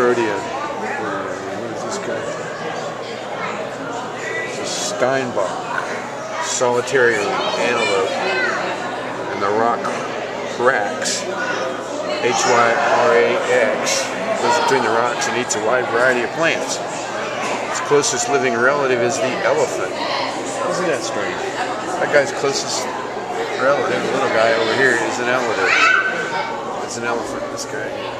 Protea. What is this guy? It's a Steinbock. Solitary antelope. And the rock hyrax. H-Y-R-A-X. Goes between the rocks and eats a wide variety of plants. Its closest living relative is the elephant. Isn't that strange? That guy's closest relative, the little guy over here, is an elephant. It's an elephant, this guy.